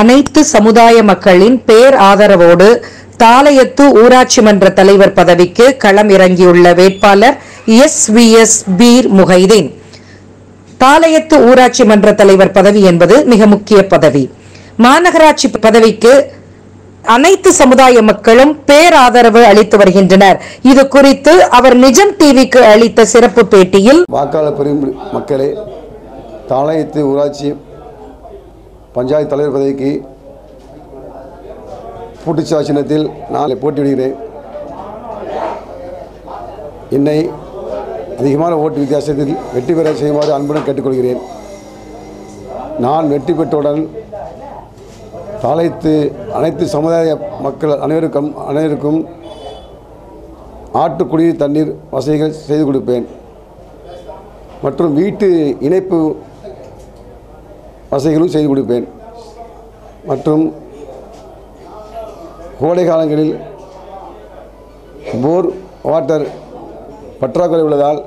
அனைத்து சமுதாய மக்களின் பேர் ஆதரவோடு தாளையத்து ஊராட்சி மன்ற தலைவர் பதவிக்கு களம் இறங்கியுள்ள வேட்பாளர் S V S Peer Mohideen. தாளையத்து ஊராட்சி மன்ற தலைவர் பதவி என்பது மிக முக்கிய பதவி. மாநகராட்சி பதவிக்கு அனைத்து சமுதாய மக்களும் பேராதரவு அளித்து வருகின்றனர். இது குறித்து அவர் நிஜம் டிவிக்கு அளித்த சிறப்பு பேட்டியில் வாக்காளர் பெரும் மக்களே தாளையத்து ஊராட்சி பஞ்சாயத்து தலைவர் பதவிக்கு பூட்டுச்சா சின்னத்தில் நான் போட்டியிடுகிறேன். என்னை அதிகமான ஓட்டு வித்தியாசத்தில் வெற்றி பெற செய்யுமாறு அன்புடன் கேட்டுக்கொள்கிறேன். நான் வெற்றி பெற்றவுடன் தலைத்து அனைத்து சமுதாய மக்கள் அனைவருக்கும் அனைவருக்கும் ஆட்டுக்குடி தண்ணீர் வசதிகள் செய்து கொடுப்பேன். மற்றும் வீட்டு இணைப்பு வசதிகளும் செய்து கொடுப்பேன். மற்றும் கோடை காலங்களில் போர் வாட்டர் பற்றாக்குறை உள்ளதால்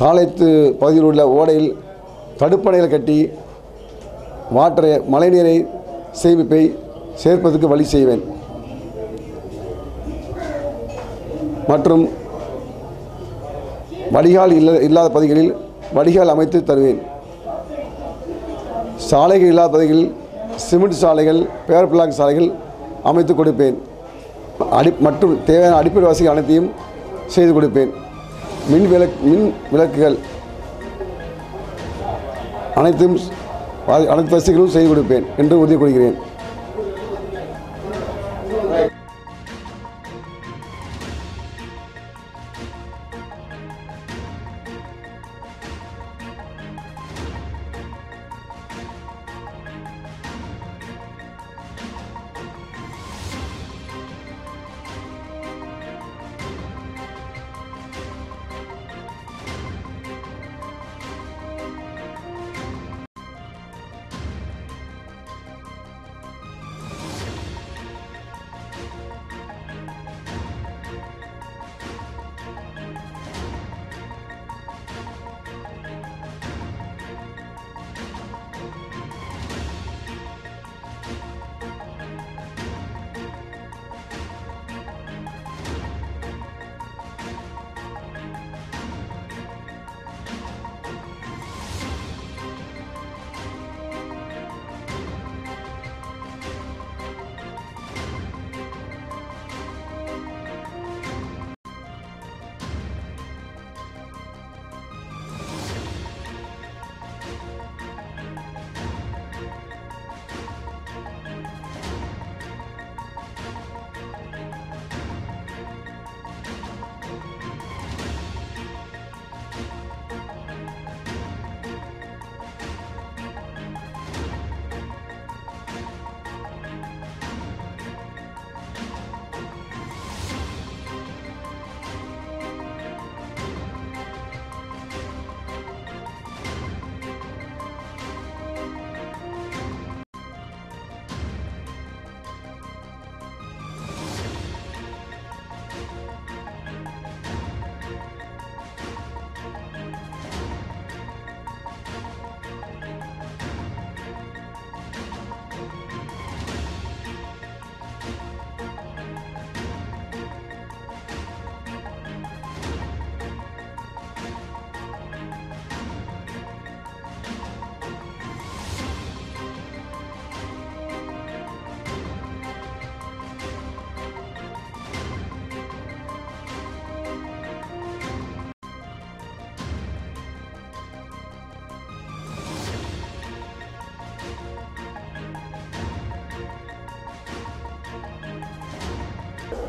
தாளைத்து பகுதியில் உள்ள ஓடையில் தடுப்பணைகள் கட்டி வாட்டரை மழைநீரை சேமிப்பை சேர்ப்பதற்கு வழி செய்வேன். மற்றும் வடிகால் இல்ல இல்லாத பகுதிகளில் வடிகால் அமைத்து தருவேன். சாலைகள் இல்லாத பகுதிகளில் சிமெண்ட் சாலைகள் பேர் பிளாக் சாலைகள் அமைத்து கொடுப்பேன். அடி மற்றும் தேவையான அடிப்படை வசதிகள் அனைத்தையும் செய்து கொடுப்பேன். மின் விளக் மின் விளக்குகள் அனைத்தும் அனைத்து வசதிகளும் செய்து கொடுப்பேன் என்று உறுதி கொள்கிறேன்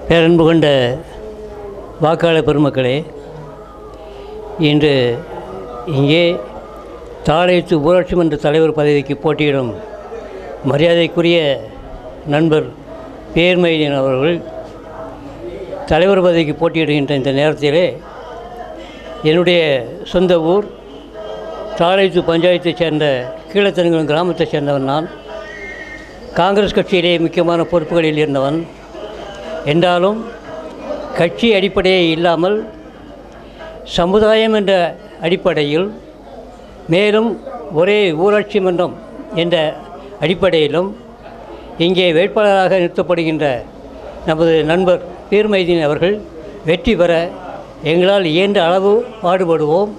பேரன்பு கொண்ட வாக்காளர் பெருமக்களே இன்று இங்கே தாளையத்து ஊராட்சி மன்ற தலைவர் பதவிக்கு போட்டியிடும் மரியாதைக்குரிய நண்பர் பேர்மைதீன் அவர்கள் தலைவர் பதவிக்கு போட்டியிடுகின்ற இந்த நேரத்திலே என்னுடைய சொந்த ஊர் தாளைத்து பஞ்சாயத்தைச் சேர்ந்த கீழத்தனங்குளம் கிராமத்தைச் சேர்ந்தவன் நான். காங்கிரஸ் கட்சியிலே முக்கியமான பொறுப்புகளில் இருந்தவன். என்றாலும் கட்சி அடிப்படையே இல்லாமல் சமுதாயம் என்ற அடிப்படையில் மேலும் ஒரே ஊராட்சி மன்றம் என்ற அடிப்படையிலும் இங்கே வேட்பாளராக நிறுத்தப்படுகின்ற நமது நண்பர் பீர்மைதீன் அவர்கள் வெற்றி பெற எங்களால் இயன்ற அளவு பாடுபடுவோம்.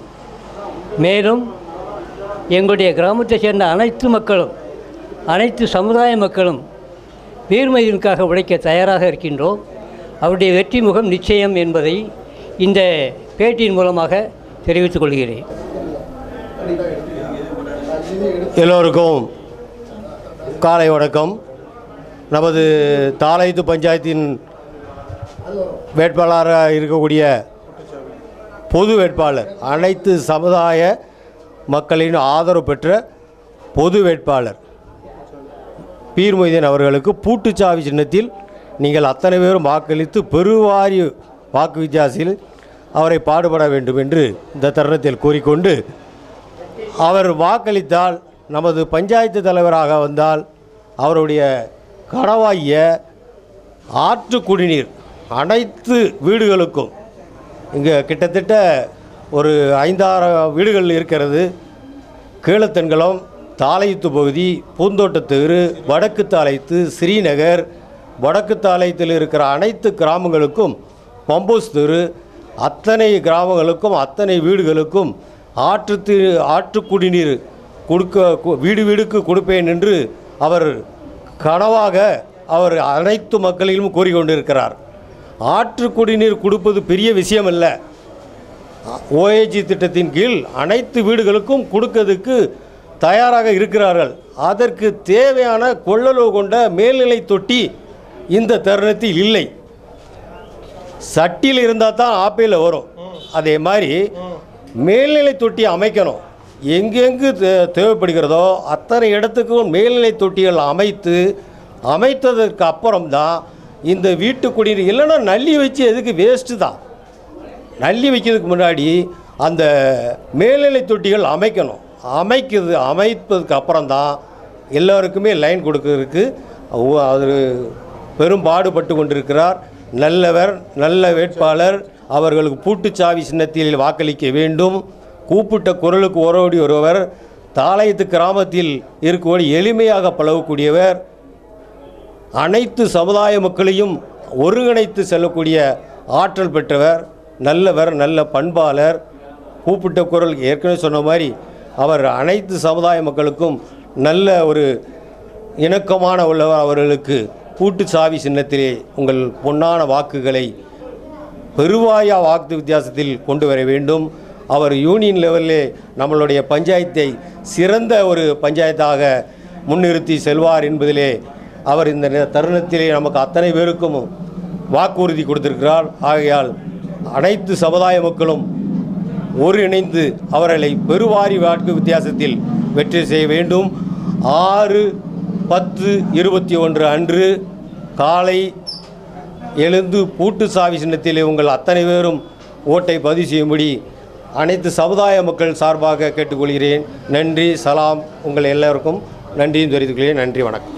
மேலும் எங்களுடைய கிராமத்தைச் சேர்ந்த அனைத்து மக்களும் அனைத்து சமுதாய மக்களும் பீர்மைதீனுக்காக உழைக்க தயாராக இருக்கின்றோம். அவருடைய வெற்றி முகம் நிச்சயம் என்பதை இந்த பேட்டியின் மூலமாக தெரிவித்துக் கொள்கிறேன். எல்லோருக்கும் காலை வணக்கம். நமது தாளைத்து பஞ்சாயத்தின் வேட்பாளராக இருக்கக்கூடிய பொது வேட்பாளர் அனைத்து சமுதாய மக்களின் ஆதரவு பெற்ற பொது வேட்பாளர் பீர் மொய்தீன் அவர்களுக்கு பூட்டுச்சாவி சின்னத்தில் நீங்கள் அத்தனை பேரும் வாக்களித்து பெருவாரி வாக்கு வித்தியாசத்தில் அவரை பாடுபட வேண்டும் என்று இந்த தருணத்தில் கூறிக்கொண்டு அவர் வாக்களித்தால் நமது பஞ்சாயத்து தலைவராக வந்தால் அவருடைய கனவாகிய ஆற்று குடிநீர் அனைத்து வீடுகளுக்கும் இங்கே கிட்டத்தட்ட ஒரு ஐந்தாறு வீடுகள் இருக்கிறது. கீழத்தன்குளம் தாளையத்து பகுதி பூந்தோட்டத்தெரு வடக்கு தாளையத்து ஸ்ரீநகர் வடக்கு தாளையத்தில் இருக்கிற அனைத்து கிராமங்களுக்கும் பம்போஸ் தெரு அத்தனை கிராமங்களுக்கும் அத்தனை வீடுகளுக்கும் ஆற்று தி- ஆற்று குடிநீர் கொடுக்க வீடு வீடுக்கு கொடுப்பேன் என்று அவர் கனவாக அவர் அனைத்து மக்களிலும் கூறிக்கொண்டிருக்கிறார். ஆற்று குடிநீர் கொடுப்பது பெரிய விஷயம் இல்லை ஓஏஜி திட்டத்தின் கீழ் அனைத்து வீடுகளுக்கும் கொடுக்கிறதுக்கு தயாராக இருக்கிறார்கள். அதற்கு தேவையான கொள்ளளவு கொண்ட மேல்நிலை தொட்டி இந்த தருணத்தில் இல்லை. சட்டியில் இருந்தால் தான் ஆப்பிளில் வரும். அதே மாதிரி மேல்நிலை தொட்டி அமைக்கணும். எங்கெங்கு தே- தேவைப்படுகிறதோ அத்தனை இடத்துக்கும் மேல்நிலை தொட்டிகள் அமைத்து அமைத்ததற்கு அப்புறம்தான் இந்த வீட்டு குடிநீர் இல்லைன்னா நல்லி வச்சு எதுக்கு வேஸ்ட்டு தான். நல்லி வைக்கிறதுக்கு முன்னாடி அந்த மேல்நிலை தொட்டிகள் அமைக்கணும். அமைக்கிறது அமைப்பதுக்கு அப்புறம்தான் எல்லோருக்குமே லைன் கொடுக்கறதுக்கு அவ- அவர் பெரும் பாடுபட்டு கொண்டிருக்கிறார். நல்லவர் நல்ல வேட்பாளர் அவர்களுக்கு பூட்டுச்சாவி சின்னத்தில் வாக்களிக்க வேண்டும். கூப்பிட்ட குரலுக்கு ஓரோடி ஒருவர் தாளையத்து கிராமத்தில் இருக்கக்கூடிய எளிமையாக பழகக்கூடியவர் அனைத்து சமுதாய மக்களையும் ஒருங்கிணைத்து செல்லக்கூடிய ஆற்றல் பெற்றவர் நல்லவர் நல்ல பண்பாளர். கூப்பிட்ட குரல் ஏற்கனவே சொன்ன மாதிரி அவர் அனைத்து சமுதாய மக்களுக்கும் நல்ல ஒரு இணக்கமான உள்ளவர். அவர்களுக்கு பூட்டு சாவி சின்னத்திலே உங்கள் பொன்னான வாக்குகளை பெருவாயா வாக்கு வித்தியாசத்தில் கொண்டு வர வேண்டும். அவர் யூனியன் லெவலிலே நம்மளுடைய பஞ்சாயத்தை சிறந்த ஒரு பஞ்சாயத்தாக முன்னிறுத்தி செல்வார் என்பதிலே அவர் இந்த தருணத்திலே நமக்கு அத்தனை பேருக்கும் வாக்குறுதி கொடுத்திருக்கிறார். ஆகையால் அனைத்து சமுதாய மக்களும் ஒருங்கிணைந்து அவர்களை பெருவாரி வாக்கு வித்தியாசத்தில் வெற்றி செய்ய வேண்டும். ஆறு பத்து இருபத்தி ஒன்று அன்று காலை எழுந்து பூட்டு சாவி சின்னத்தில் உங்கள் அத்தனை பேரும் ஓட்டை பதிவு செய்யும்படி அனைத்து சமுதாய மக்கள் சார்பாக கேட்டுக்கொள்கிறேன். நன்றி சலாம். உங்கள் எல்லோருக்கும் நன்றியும் தெரிவித்துக்கொள்கிறேன் நன்றி வணக்கம்.